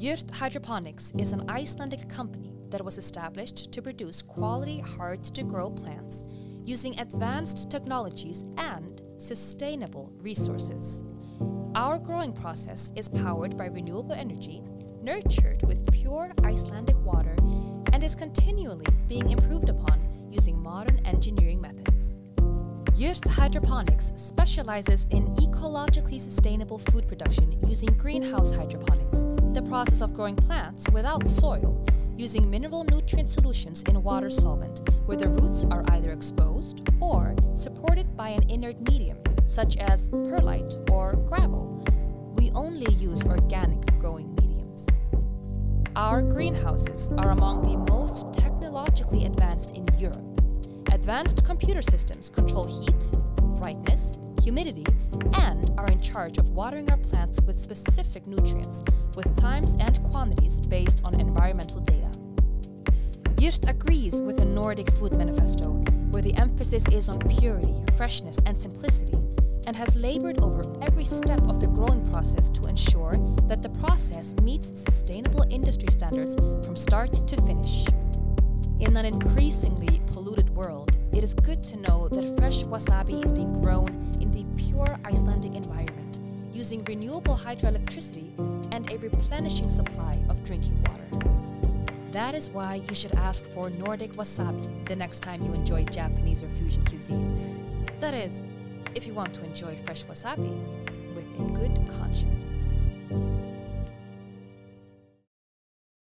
Jurt Hydroponics is an Icelandic company that was established to produce quality, hard to grow plants using advanced technologies and sustainable resources. Our growing process is powered by renewable energy, nurtured with pure Icelandic water, and is continually being improved upon using modern engineering methods. Jurt Hydroponics specializes in ecologically sustainable food production using greenhouse hydroponics, process of growing plants without soil, using mineral nutrient solutions in water solvent, where the roots are either exposed or supported by an inert medium, such as perlite or gravel. We only use organic growing mediums. Our greenhouses are among the most technologically advanced in Europe. Advanced computer systems control heat, brightness, humidity, charge of watering our plants with specific nutrients, with times and quantities based on environmental data. Jurt agrees with the Nordic Food Manifesto, where the emphasis is on purity, freshness, and simplicity, and has labored over every step of the growing process to ensure that the process meets sustainable industry standards from start to finish. In an increasingly polluted world, it is good to know that fresh wasabi is being grown in the pure Icelandic environment, using renewable hydroelectricity and a replenishing supply of drinking water. That is why you should ask for Nordic wasabi the next time you enjoy Japanese or fusion cuisine. That is, if you want to enjoy fresh wasabi with a good conscience.